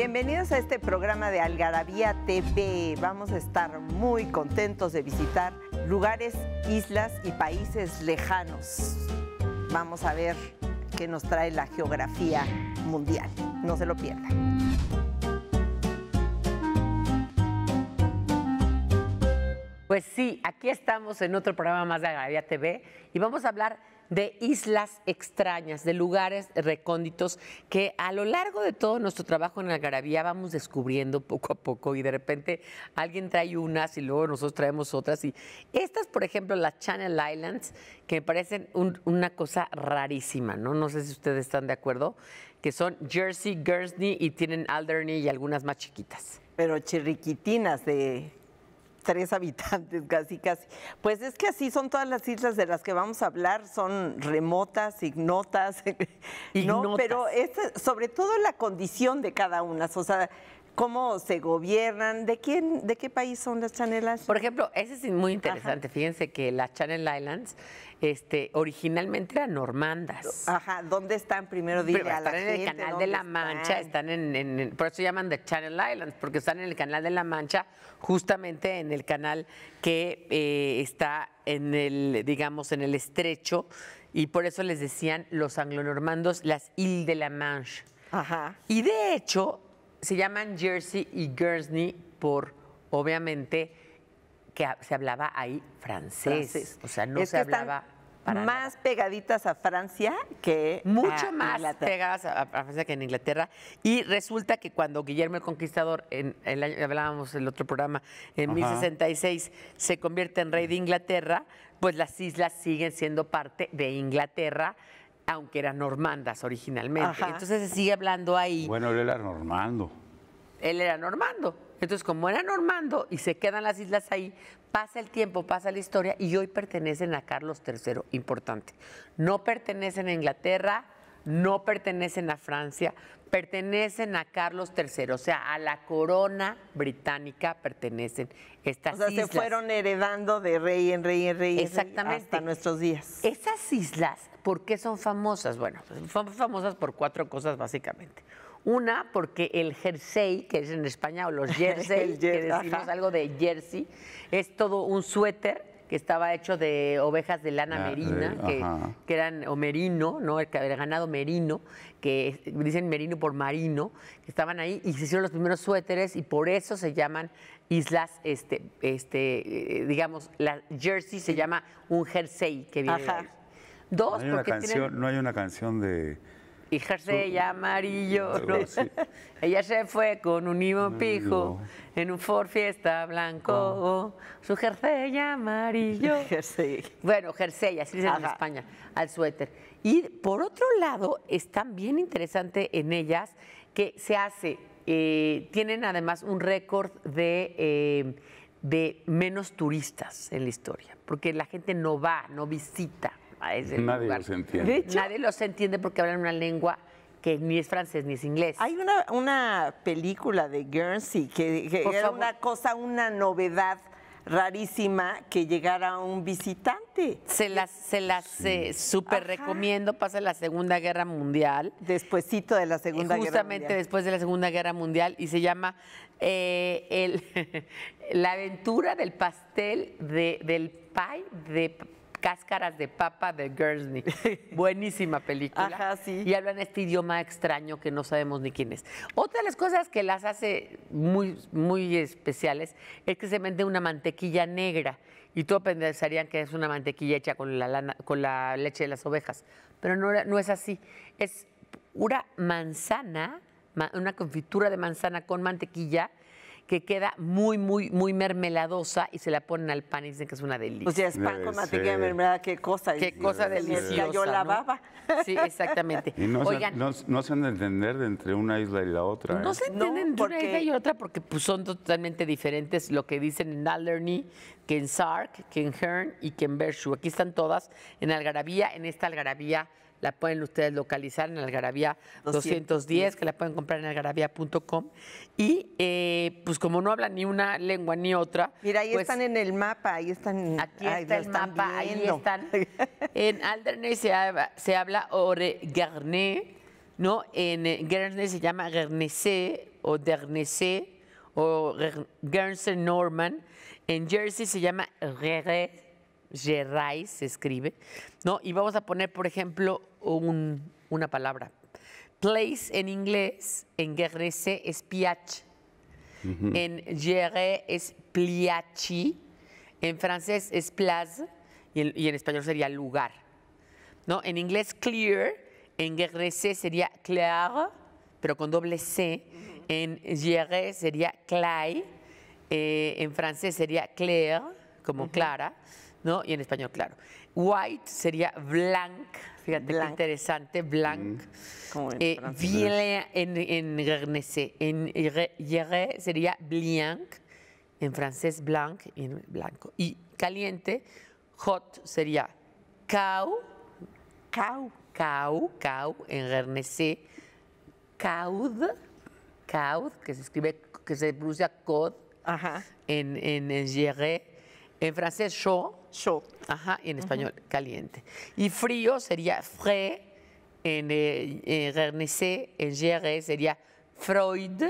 Bienvenidos a este programa de Algarabía TV. Vamos a estar muy contentos de visitar lugares, islas y países lejanos. Vamos a ver qué nos trae la geografía mundial. No se lo pierdan. Pues sí, aquí estamos en otro programa más de Algarabía TV y vamos a hablar de islas extrañas, de lugares recónditos que a lo largo de todo nuestro trabajo en Algarabía vamos descubriendo poco a poco y de repente alguien trae unas y luego nosotros traemos otras. Y estas, por ejemplo, las Channel Islands, que me parecen un- una cosa rarísima, ¿no? No sé si ustedes están de acuerdo, que son Jersey, Guernsey y tienen Alderney y algunas más chiquitas. Pero chirriquitinas de tres habitantes casi casi. Pues es que así son todas las islas de las que vamos a hablar, son remotas, ignotas, ¿no? Pero es sobre todo la condición de cada una, o sea, cómo se gobiernan, de quién, de qué país son las chanelas. Por ejemplo, ese es muy interesante. Fíjense que las Channel Islands este, originalmente eran normandas. Ajá, ¿dónde están primero? Dile Pero a la están en el gente canal dónde de la Mancha, están. en, en- en- por eso se llaman The Channel Islands, porque están en el canal de la Mancha, justamente en el canal que eh, está en el, digamos, en el estrecho, y por eso les decían los anglonormandos las Îles de la Manche. Ajá. Y de hecho, se llaman Jersey y Guernsey por, obviamente, que se hablaba ahí francés. francés. O sea, no Es se hablaba para más nada. pegaditas a Francia que Mucho a más Inglaterra. pegadas a, a Francia que en Inglaterra. Y resulta que cuando Guillermo el Conquistador, en el año, hablábamos el otro programa, en Ajá. 1066, se convierte en rey de Inglaterra, pues las islas siguen siendo parte de Inglaterra, aunque eran normandas originalmente. Ajá. Entonces se sigue hablando ahí. Bueno, él era normando. él era normando. Entonces, como era normando y se quedan las islas ahí, pasa el tiempo, pasa la historia y hoy pertenecen a Carlos III, importante. No pertenecen a Inglaterra, no pertenecen a Francia, pertenecen a Carlos III, o sea, a la corona británica pertenecen estas O sea, islas. se fueron heredando de rey en rey en rey, en rey Exactamente. hasta nuestros días. Esas islas, ¿por qué son famosas? Bueno, pues son famosas por cuatro cosas básicamente. Una, porque el jersey, que es en España, o los jersey, que decimos ajá. algo de jersey, es todo un suéter que estaba hecho de ovejas de lana Ah, merina, de- que, eran, o merino, ¿no? El, ganado merino, que dicen merino por marino, que estaban ahí y se hicieron los primeros suéteres y por eso se llaman islas, este, este, eh, digamos, la jersey se llama un jersey que viene de Ajá. ahí. Dos, No hay, una porque canción, tienen... no hay una canción de... Y jersey amarillo, ¿no? Ella se fue con un Nimo pijo en un Ford Fiesta blanco, su jersey amarillo. Jersey. Bueno, jersey, así dicen en. España, al suéter. Y por otro lado, es también interesante en ellas que se hace, eh, tienen además un récord de, eh, de menos turistas en la historia, porque la gente no va, no visita a ese Nadie lugar. los entiende. De hecho- Nadie los entiende porque hablan una lengua que ni es francés ni es inglés. Hay una, una película de Guernsey que, era favor. una cosa, una novedad rarísima que llegara un visitante. Se las, se las eh, súper Ajá. recomiendo, pasa la Segunda Guerra Mundial. Despuésito de la Segunda Guerra justamente Mundial. después de la Segunda Guerra Mundial y se llama eh, el- La aventura del pastel de, del pie de cáscaras de papa de Guernsey. Buenísima película. Ajá, sí. Y hablan este idioma extraño que no sabemos ni quién es. Otra de las cosas que las hace muy, muy especiales es que se vende una mantequilla negra y todos pensarían que es una mantequilla hecha con la, lana- con la leche de las ovejas, pero no, no es así. Es pura manzana, ma- una confitura de manzana con mantequilla que queda muy, muy, muy mermeladosa y se la ponen al pan y dicen que es una delicia. O sea, es pan Debe con mantequilla de mermelada, qué cosa. Qué cosa deliciosa. cayó la ¿no? baba. Sí, exactamente. Y no, Oigan, se, no, no se han de entender de entre una isla y la otra. no ¿eh? se No, entienden de una isla y otra porque pues, son totalmente diferentes lo que dicen en Alderney, que en Sark, que en Hearn y que en Bershu. Aquí están todas en Algarabía. En esta Algarabía la pueden ustedes localizar en Algarabía 210, que la pueden comprar en algarabía.com. Y eh, pues como no hablan ni una lengua ni otra. Mira, ahí pues, están en el mapa, ahí están. Aquí ahí está el mapa, ahí viendo. están. En Alderney se habla, se habla Oregarné, ¿no? En eh, Guernsey se llama Guernesey o Guernesey o Guer- Guernsey Norman. En Jersey se llama Gerais se escribe, ¿no? Y vamos a poner, por ejemplo, un- una palabra. Place en inglés, en Guernesey es piach. En Géré es pliachi. En francés es place. Y en, y en español sería lugar. ¿no? En inglés clear, en Guernesey sería clair, pero con doble C. En Géré sería clay. eh, en francés sería clair, como clara, ¿no? Y en español, claro. White sería blanc. Fíjate qué Blanc. interesante, blanc. Como en Eh, en, en. En Géré sería blanc. En francés, blanc y en blanco. Y caliente, hot sería cau, Cau. cau, cau, en Guernesey, caud, caud, que se escribe, que se pronuncia cod, Ajá. en, en, en Géré. En francés, chaud, Show. Ajá, y en español, caliente. Y frío sería frais, en, eh, en Guernesey, en sería Freud,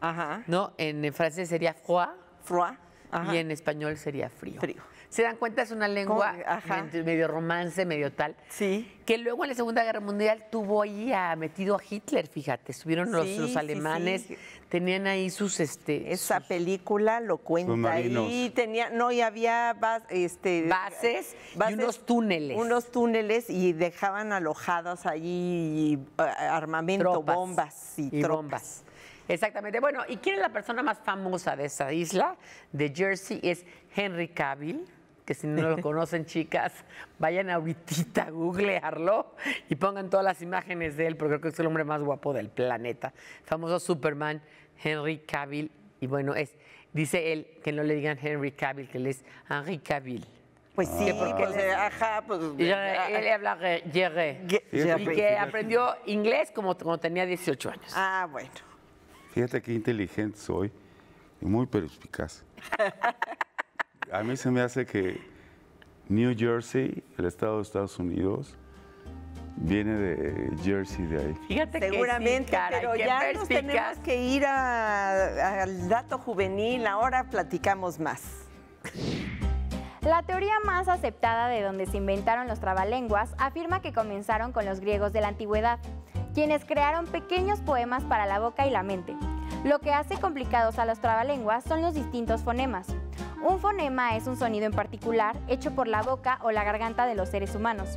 Ajá. ¿no? En francés sería froid Froid. Ajá. y en español sería frío. Frío. ¿Se dan cuenta? Es una lengua Ajá. medio- romance, medio tal. Sí. Que luego en la Segunda Guerra Mundial tuvo ahí a, metido a Hitler, fíjate. Estuvieron los, Sí, los alemanes, sí. tenían ahí sus... Este, Esa película lo cuenta Submarinos. ahí. Tenía, no, y había bas- este, Bases y unos túneles. Unos túneles y dejaban alojados allí eh, armamento, tropas bombas y, tropas. bombas. Exactamente. Bueno, ¿y quién es la persona más famosa de esa isla, de Jersey? Es Henry Cavill, que si no lo conocen, chicas, vayan ahorita a googlearlo y pongan todas las imágenes de él, porque creo que es el hombre más guapo del planeta. Famoso Superman, Henry Cavill. Y bueno, es, dice él que no le digan Henry Cavill, que él es Henry Cavill. Pues sí, pues, eh, ajá, pues. Y ah, él habla Jerry. Que aprendió inglés como cuando tenía 18 años. Ah, bueno. Fíjate qué inteligente soy y muy perspicaz. A mí se me hace que New Jersey, el estado de Estados Unidos, viene de Jersey de ahí. Fíjate que sí, Seguramente, caray, pero qué ya nos tenemos perspicaz. que ir a- al dato juvenil. Ahora platicamos más. La teoría más aceptada de donde se inventaron los trabalenguas afirma que comenzaron con los griegos de la antigüedad, quienes crearon pequeños poemas para la boca y la mente. Lo que hace complicados a los trabalenguas son los distintos fonemas. Un fonema es un sonido en particular hecho por la boca o la garganta de los seres humanos.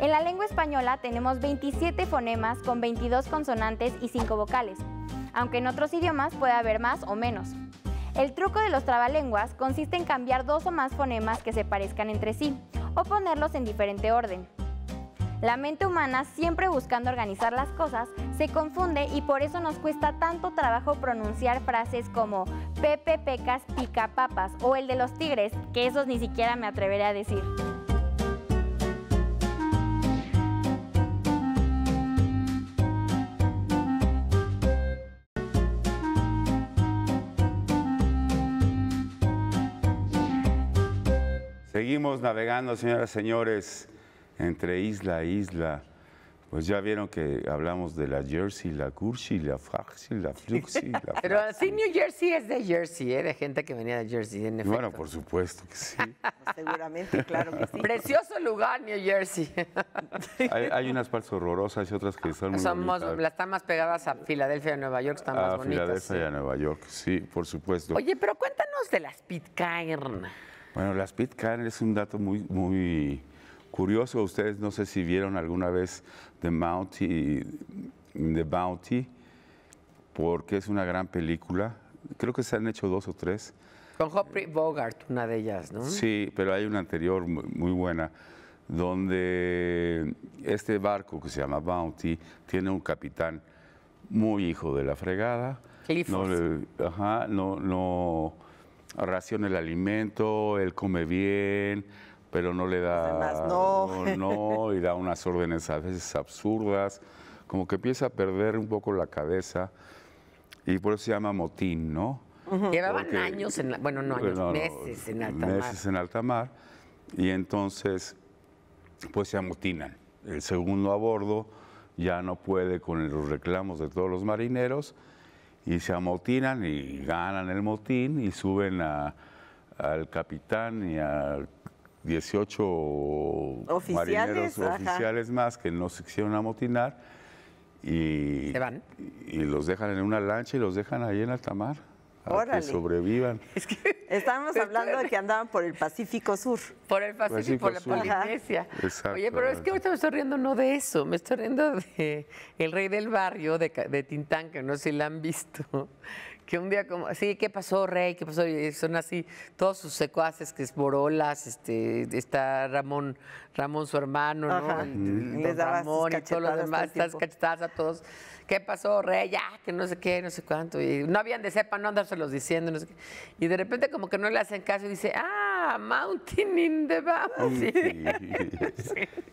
En la lengua española tenemos 27 fonemas con 22 consonantes y 5 vocales, aunque en otros idiomas puede haber más o menos. El truco de los trabalenguas consiste en cambiar dos o más fonemas que se parezcan entre sí o ponerlos en diferente orden. La mente humana, siempre buscando organizar las cosas, se confunde y por eso nos cuesta tanto trabajo pronunciar frases como Pepe Pecas pica papas o el de los tigres, que esos ni siquiera me atreveré a decir. Seguimos navegando, señoras y señores, entre isla a isla. Pues ya vieron que hablamos de la Jersey, la Cursi, la Faxi, la Fluxi, la Pero Flaxi. sí, New Jersey es de Jersey, ¿eh? de gente que venía de Jersey, en efecto. Bueno, por supuesto que sí. Seguramente, claro que sí. Precioso lugar, New Jersey. Hay, hay unas partes horrorosas y otras que son muy Somos, bonitas. las están más pegadas a Filadelfia y a Nueva York, están más A bonitas. Filadelfia y a Nueva York, sí, por supuesto. Oye, pero cuéntanos de las Pitcairn. Bueno, las Pitcairn es un dato muy, muy curioso. Ustedes no sé si vieron alguna vez The Bounty, The Bounty, porque es una gran película. Creo que se han hecho dos o tres. Con Humphrey Bogart, una de ellas, ¿no? Sí, pero hay una anterior muy, muy buena, donde este barco que se llama Bounty tiene un capitán muy hijo de la fregada. Clifford. No, ajá, no, no raciona el alimento, él come bien, pero no le da. demás no. no, y da unas órdenes a veces absurdas. Como que empieza a perder un poco la cabeza y por eso se llama motín, ¿no? Llevaban Porque- años, en la- bueno, no años, no, no, meses en alta mar. Meses en alta mar. Y entonces, pues se amotinan. El segundo a bordo ya no puede con los reclamos de todos los marineros y se amotinan y ganan el motín y suben a- al capitán y a 18 Oficiales, marineros ajá. oficiales más que no se quisieron amotinar y, ¿Se van? y los dejan en una lancha y los dejan ahí en alta mar a Órale. que sobrevivan. Estábamos hablando de que andaban por el Pacífico Sur. Por el Pacífico, por la. Polinesia. Exacto. Oye, pero es que ahorita me estoy riendo no de eso, me estoy riendo de El Rey del Barrio de, de Tintán, que no sé si la han visto. Que un día como, sí, ¿qué pasó, Rey? ¿Qué pasó? Y son así, todos sus secuaces, que es Borolas, este, está Ramón, Ramón su hermano, ¿no? Ajá. El- el don Les daba sus Ramón y todos los demás, estas cachetadas a todos. ¿Qué pasó, Rey? Ya, que no sé qué, no sé cuánto. Y no habían de sepa, no andárselos diciendo, no sé qué. Y de repente como que no le hacen caso y dice, ah, Mountain in the.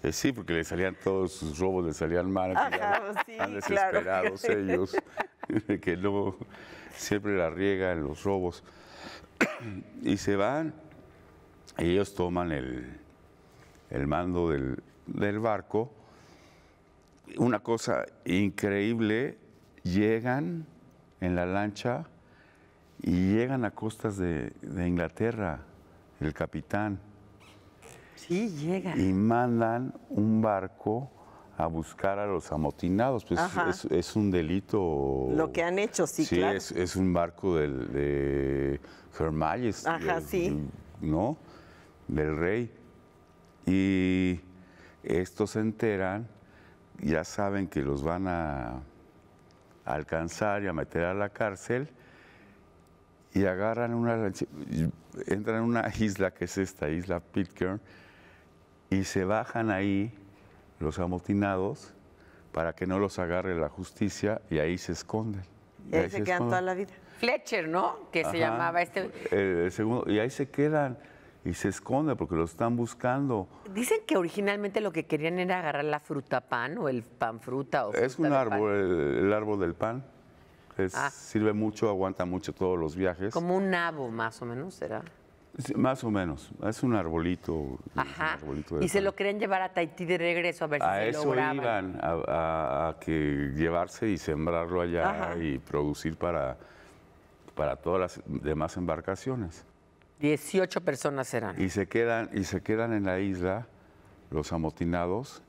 Sí, sí, porque le salían todos sus robos, le salían mal. Ajá, sí, claro. desesperados ellos, que no siempre la riega en los robos. Y se van, y ellos toman el, el mando del, del barco. Una cosa increíble, llegan en la lancha y llegan a costas de, de Inglaterra, el capitán Sí, llega. y mandan un barco a buscar a los amotinados. Pues es, es un delito. Lo que han hecho, sí, claro. es, es un barco del, de Her Majesty, Ajá, sí. ¿No? Del rey. Y estos se enteran, ya saben que los van a alcanzar y a meter a la cárcel y agarran una entran en una isla que es esta isla Pitcairn y se bajan ahí los amotinados para que no los agarre la justicia y ahí se esconden. Y ahí se quedan esconden. toda la vida. Fletcher, ¿no? Que se llamaba este. El, el segundo, y ahí se quedan y se esconden porque los están buscando. Dicen que originalmente lo que querían era agarrar la fruta pan o el pan fruta o Es fruta un de árbol, el, el árbol del pan. Es- Ah. Sirve mucho, aguanta mucho todos los viajes. Como un nabo, más o menos, ¿será? Sí, Más o menos. Es un arbolito. un Ajá. arbolito de Y se pan. lo querían llevar a Tahití de regreso a ver si A se eso lograban. iban, a, a- a que llevarse y sembrarlo allá Ajá. y producir para, para todas las demás embarcaciones. 18 personas eran. Y se quedan, y se quedan en la isla los amotinados.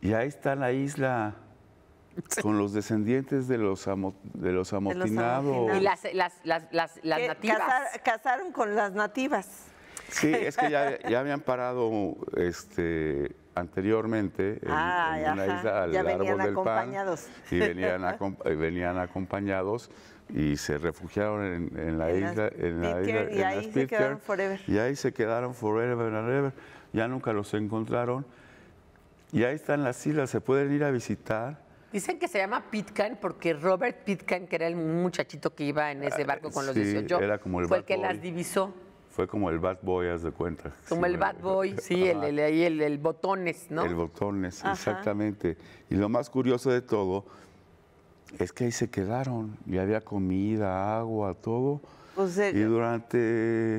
Y ahí está la isla con los descendientes de los, amo- de los amotinados. Y las, las, las, las, nativas. casar- casaron con las nativas. Sí, es que ya, ya habían parado este, anteriormente en, una ajá. isla al Ya venían árbol del pan. acompañados. Y venían, acom- eh, venían acompañados y se refugiaron en, en la En isla. En la Pitcairn, isla y en ahí se Pitcairn, quedaron forever. Y ahí se quedaron forever and ever. Ya nunca los encontraron. Y ahí están las islas, se pueden ir a visitar. Dicen que se llama Pitcairn porque Robert Pitcairn, que era el muchachito que iba en ese barco con los Ah, sí, 18, era como el fue el que las divisó. Fue como el Bad Boy, haz de cuenta. Como Sí, el Bad Boy, sí, el, el, el, el botones, ¿no? El botones, Ajá. exactamente. Y lo más curioso de todo es que ahí se quedaron y había comida, agua, todo. Pues, eh, y durante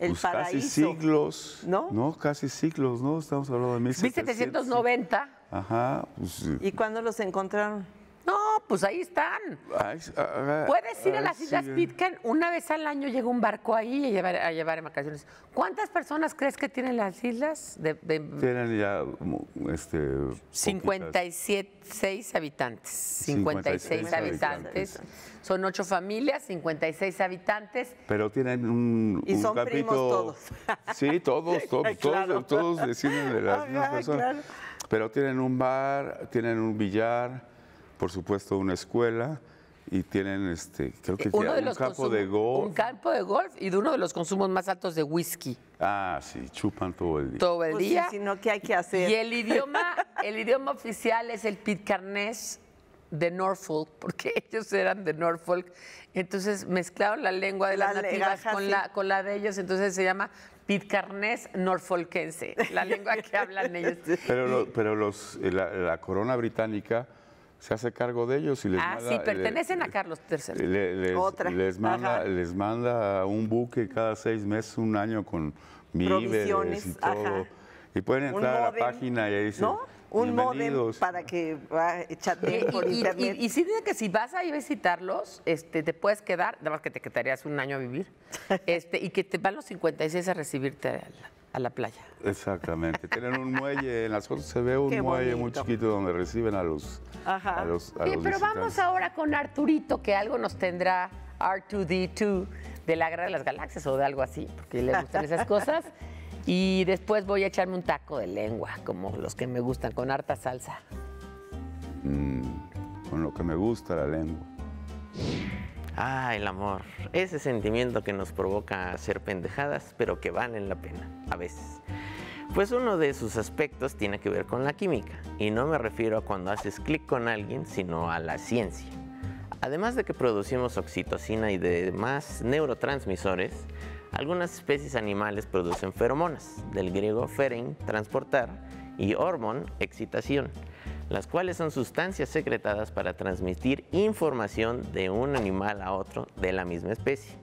el pues, casi siglos, ¿no? Casi siglos, ¿no? Estamos hablando de 1700. 1790. Ajá, pues, ¿Y cuándo los encontraron? No, pues ahí están. Puedes ir a las Islas. Pitcairn, una vez al año llega un barco ahí a llevar, a llevar embarcaciones. ¿Cuántas personas crees que tienen las islas? De, de Tienen ya este, poquitas. 57, 6 habitantes. 56, 56 habitantes. Son ocho familias, 56 habitantes. Pero tienen un, Y un son primos capítulo- todos. Sí, todos, todos, Claro. todos, todos descienden de las mismas personas. claro. Pero tienen un bar, tienen un billar, por supuesto una escuela y tienen este, creo que Uno de un los campo de golf. Un campo de golf y de uno de los consumos más altos de whisky. Ah, sí, chupan todo el día. Todo el Pues sí, día. sino que hay que hacer. Y el idioma, el idioma oficial es el pitcairnés de Norfolk, porque ellos eran de Norfolk. Entonces mezclaron la lengua de las La nativas legaja, con sí. la, con la de ellos, entonces se llama pitcairnés norfolkense, la lengua que hablan ellos. Pero, lo- pero los, eh, la, la corona británica se hace cargo de ellos y les Ah, manda- sí, le- pertenecen a Carlos III. le- les, Otra. les manda, Ajá. les manda un buque cada seis meses, un año con víveres Provisiones, y todo. ajá. Y pueden entrar a la página y ahí dice, ¿No? Un modem "Bienvenidos". para que ah, chateen por Y, y- internet. y- y sí dice que si vas a ir a visitarlos, este, te puedes quedar, nada más que te quedarías un año a vivir, este, y que te van los 56 a recibirte a la, a la playa. Exactamente. Tienen un muelle, en las fotos se ve un Qué muelle muy chiquito donde reciben a los, Ajá. a los, a Bien, los pero vamos ahora con Arturito, que algo nos tendrá R2D2 de la Guerra de las Galaxias o de algo así, porque le gustan esas cosas. Y después voy a echarme un taco de lengua, como los que me gustan, con harta salsa. Mm, con lo que me gusta la lengua. Ah, el amor. Ese sentimiento que nos provoca hacer pendejadas, pero que valen la pena, a veces. Pues uno de sus aspectos tiene que ver con la química. Y no me refiero a cuando haces clic con alguien, sino a la ciencia. Además de que producimos oxitocina y demás neurotransmisores, algunas especies animales producen feromonas, del griego ferein, transportar, y hormón, excitación, las cuales son sustancias secretadas para transmitir información de un animal a otro de la misma especie.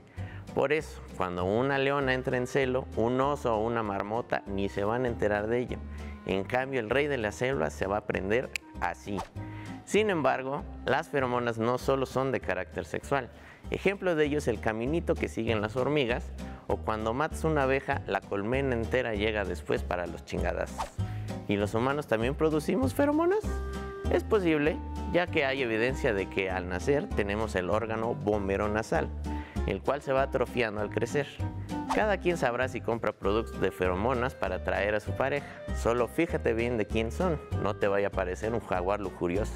Por eso, cuando una leona entra en celo, un oso o una marmota ni se van a enterar de ello. En cambio, el rey de la selva se va a prender así. Sin embargo, las feromonas no solo son de carácter sexual. Ejemplo de ello es el caminito que siguen las hormigas o cuando matas una abeja, la colmena entera llega después para los chingadas. ¿Y los humanos también producimos feromonas? Es posible, ya que hay evidencia de que al nacer tenemos el órgano bombero nasal, el cual se va atrofiando al crecer. Cada quien sabrá si compra productos de feromonas para atraer a su pareja. Solo fíjate bien de quién son, no te vaya a parecer un jaguar lujurioso.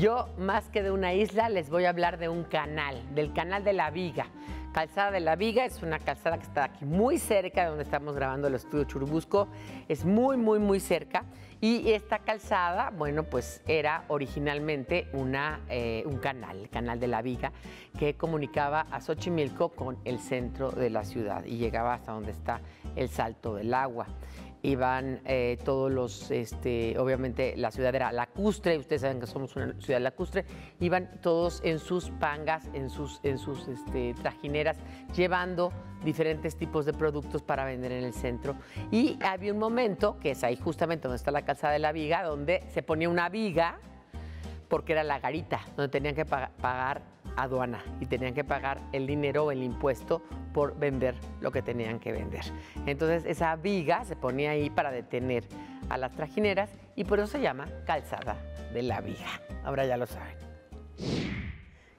Yo, más que de una isla, les voy a hablar de un canal, del canal de la Viga. Calzada de la Viga es una calzada que está aquí muy cerca de donde estamos grabando el estudio Churubusco. Es muy, muy, muy cerca. Y esta calzada, bueno, pues era originalmente una, eh, un canal, el canal de la Viga, que comunicaba a Xochimilco con el centro de la ciudad y llegaba hasta donde está el Salto del Agua iban eh, todos los, este, obviamente la ciudad era lacustre, ustedes saben que somos una ciudad lacustre, iban todos en sus pangas, en sus, en sus este, trajineras, llevando diferentes tipos de productos para vender en el centro. Y había un momento, que es ahí justamente donde está la calzada de la viga, donde se ponía una viga, porque era la garita, donde tenían que paga- pagar aduana y tenían que pagar el dinero el impuesto por vender lo que tenían que vender. Entonces esa viga se ponía ahí para detener a las trajineras y por eso se llama calzada de la viga. Ahora ya lo saben.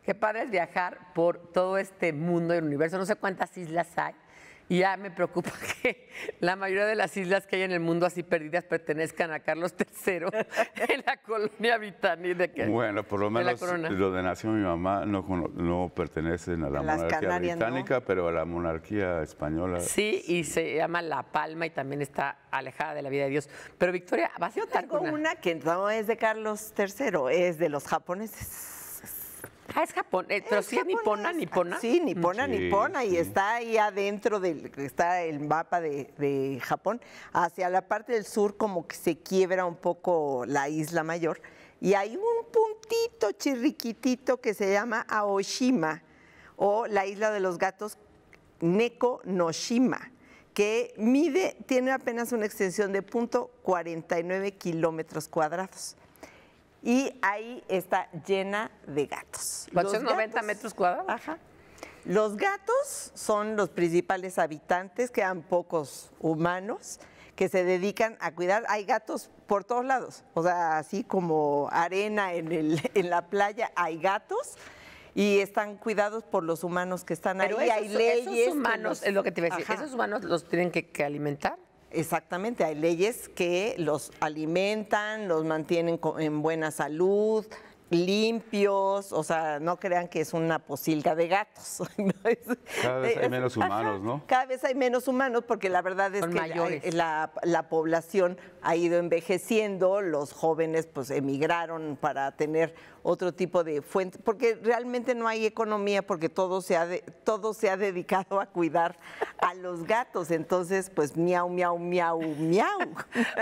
Qué padre es viajar por todo este mundo y el universo. No sé cuántas islas hay. Y ya me preocupa que la mayoría de las islas que hay en el mundo así perdidas pertenezcan a Carlos III en la colonia británica. de Bueno, por lo de menos corona. donde nació mi mamá no, cono- no pertenecen a la Las monarquía Canarias, ¿no? británica, pero a la monarquía española. Sí, y se llama La Palma y también está alejada de la vida de Dios. Pero Victoria, ¿vas a Yo tengo una? una que no es de Carlos III, es de los japoneses. Ah, es Japón, eh, pero Es sí es nipona, nipona. Sí, nipona, Sí, nipona, y sí. está ahí adentro del, está el mapa de, de Japón. Hacia la parte del sur como que se quiebra un poco la isla mayor y hay un puntito chirriquitito que se llama Aoshima o la isla de los gatos Neko Noshima que mide, tiene apenas una extensión de punto 49 kilómetros cuadrados. Y ahí está llena de gatos. ¿Cuántos Los son 90 gatos- metros cuadrados? Ajá. Los gatos son los principales habitantes, quedan pocos humanos que se dedican a cuidar. Hay gatos por todos lados, o sea, así como arena en, el- en la playa, hay gatos y están cuidados por los humanos que están Pero ahí. esos, hay leyes. esos humanos, los- es lo que te iba a decir, Ajá. esos humanos los tienen que, que alimentar. Exactamente, hay leyes que los alimentan, los mantienen en buena salud, limpios, o sea, no crean que es una posilga de gatos. ¿no? Es- Cada vez hay es- menos humanos, ¿no? Cada vez hay menos humanos porque la verdad es Son que la, la población ha ido envejeciendo, los jóvenes pues emigraron para tener otro tipo de fuente, porque realmente no hay economía porque todo se ha de- todo se ha dedicado a cuidar a los gatos, entonces pues miau miau miau miau.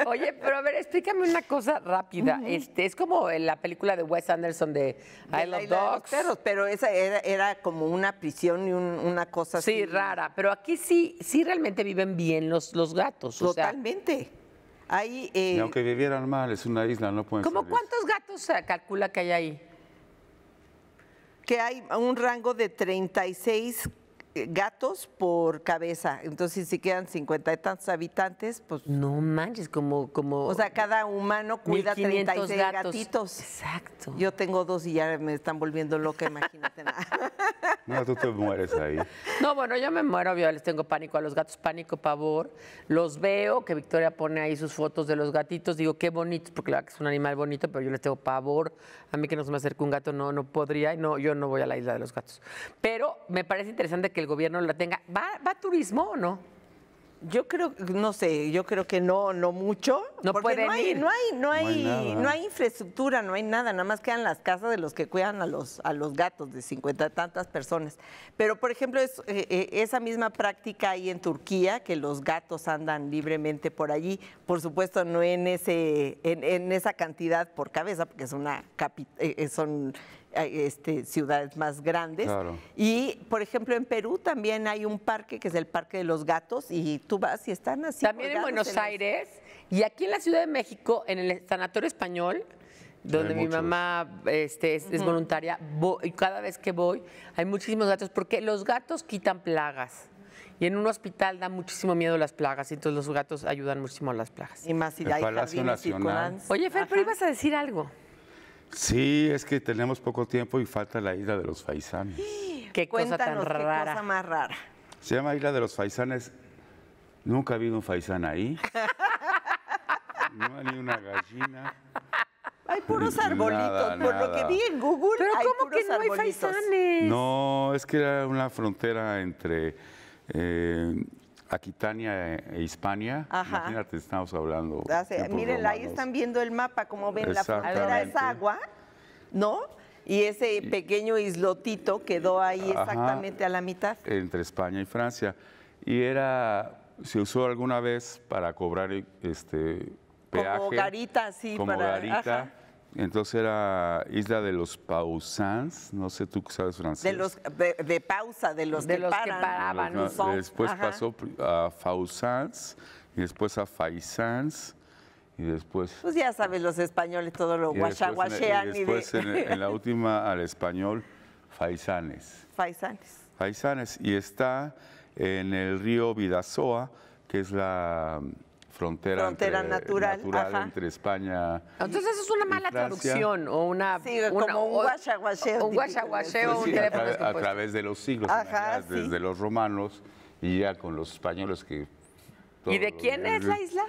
Oye, pero a ver, explícame una cosa rápida. Este, es como en la película de Wes Anderson de I De la Love de Dogs. perros, pero esa era, era como una prisión y un- una cosa Sí, así. rara, pero aquí sí, sí realmente viven bien los, los gatos. O sea, Hay, eh, Y aunque vivieran mal, es una isla, no pueden ¿Cómo salir. cuántos gatos se calcula que hay ahí? que hay un rango de 36 gatos por cabeza. Entonces, si quedan 50 y tantos habitantes, pues, No manches, como, como o sea, cada humano cuida 1500 36 gatos. gatitos. Exacto. Yo tengo dos y ya me están volviendo loca, imagínate. nada. No, tú te mueres ahí. No, bueno, yo me muero, yo les tengo pánico a los gatos, pánico, pavor. Los veo, que Victoria pone ahí sus fotos de los gatitos, digo, qué bonitos, porque la verdad que es un animal bonito, pero yo les tengo pavor. A mí que no se me acerque un gato, no, no podría, y no, yo no voy a la isla de los gatos. Pero me parece interesante que el gobierno la tenga. ¿Va, va turismo o no? Yo creo, no sé, yo creo que no, no mucho. No porque pueden no hay, ir. No hay, no hay, hay no hay, infraestructura, no hay nada, nada más quedan las casas de los que cuidan a los, a los gatos de 50 y tantas personas. Pero, por ejemplo, es, eh, eh, esa misma práctica hay en Turquía, que los gatos andan libremente por allí. Por supuesto, no en ese, en, en esa cantidad por cabeza, porque es una capi- eh, son este, ciudades más grandes. Claro. Y, por ejemplo, en Perú también hay un parque que es el Parque de los Gatos y tú vas y están así. También en Buenos los- Aires y aquí en la Ciudad de México, en el Sanatorio Español, donde mi mamá este, es, es voluntaria, vo- y cada vez que voy hay muchísimos gatos, porque los gatos quitan plagas. Y en un hospital da muchísimo miedo las plagas, y entonces los gatos ayudan muchísimo a las plagas. Y más si El hay Palacio Nacional. Oye, Fer, pero ibas a decir algo. Sí, es que tenemos poco tiempo y falta la isla de los faisanes. Qué cosa Cuéntanos tan qué rara. cosa más rara. Se llama Isla de los Faisanes. Nunca ha habido un faisán ahí. No hay ni una gallina. Hay puros Nada, arbolitos. Por lo que vi en Google, Pero hay ¿cómo que no hay faisanes? No, es que era una frontera entre eh, Aquitania e Hispania. Ajá. Imagínate, estamos hablando. Miren, ahí están viendo el mapa, como ven, la frontera es agua, ¿no? Y ese pequeño islotito quedó ahí Ajá. exactamente a la mitad. entre España y Francia. Y era, se usó alguna vez para cobrar este peaje. Como garita, sí, Como para- garita. ajá. Entonces era Isla de los Pausans, no sé tú que sabes francés. De los de, de pausa, de los De que los paraban, Los- Son- Después ajá. pasó a Fausans y después a Faisans y después... Pues ya sabes, los españoles todo lo y después en- guachaguachean y y, después de en, en la última al español, Faisanes. faisanes. Faisanes y está en el río Vidasoa, que es la frontera, Frontera entre- natural, ajá. entre España. Entonces eso es una mala Francia. traducción o una... Sí, una- como un guachaguacheo Un guachaguacheo, un Sí, a, tra- través de los siglos, Ajá, desde los romanos y ya con los españoles que... ¿Y de los- quién es la isla?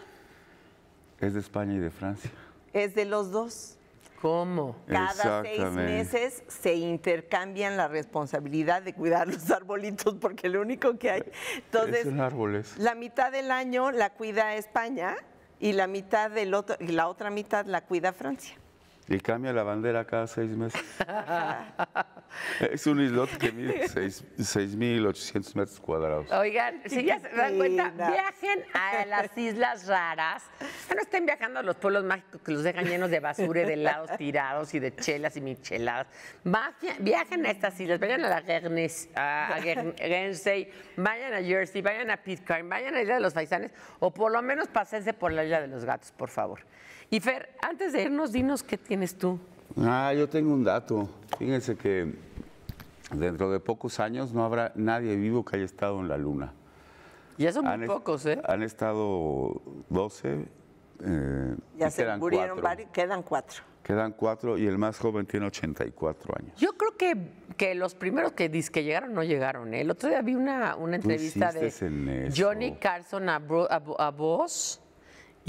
Es de España y de Francia. Es de los dos. ¿Cómo? Cada seis meses se intercambian la responsabilidad de cuidar los arbolitos, porque lo único que hay. Entonces, Son árboles. la mitad del año la cuida España y la mitad del otro, y la otra mitad la cuida Francia. Y cambia la bandera cada seis meses. es un islote que mide seis- 6.800 metros cuadrados. Oigan, si ya se dan cuenta, viajen a las islas raras. No estén viajando a los pueblos mágicos que los dejan llenos de basura y de helados tirados y de chelas y micheladas. Viajen a estas islas, vayan a la Guernes- a, a Guern- Guernsey, vayan a Jersey, vayan a Pitcairn, vayan a la isla de los Faisanes o por lo menos pasense por la isla de los gatos, por favor. Y Fer, antes de irnos, dinos qué tienes tú. Ah, yo tengo un dato. Fíjense que dentro de pocos años no habrá nadie vivo que haya estado en la Luna. Ya son muy Han pocos, ¿eh? Han estado 12. eh, Ya y se quedan murieron cuatro. varios, quedan cuatro. Quedan cuatro y el más joven tiene 84 años. Yo creo que, que los primeros que, que llegaron no llegaron. ¿eh? El otro día vi una, una entrevista de en. Johnny Carson a, Bro- a, a Voz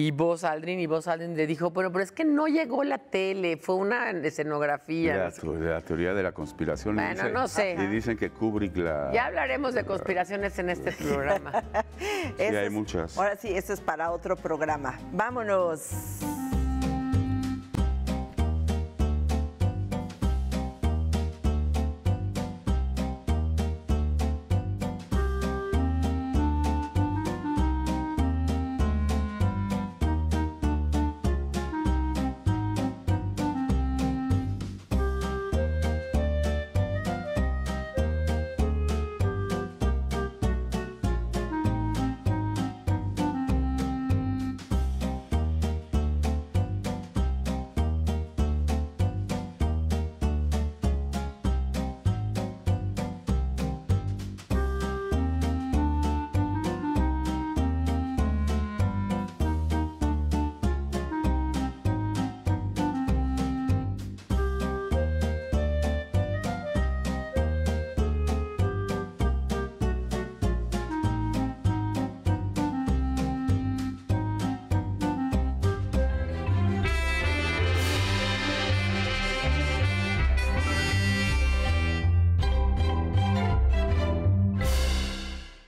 y Buzz Aldrin, y Buzz Aldrin le dijo, bueno, pero es que no llegó la tele, fue una escenografía. La, no sé. to- la teoría de la conspiración. Bueno, dice- no sé. Y dicen que Kubrick la... Ya hablaremos de conspiraciones en este programa. Sí, Eso hay es- muchas. Ahora sí, eso es para otro programa. Vámonos.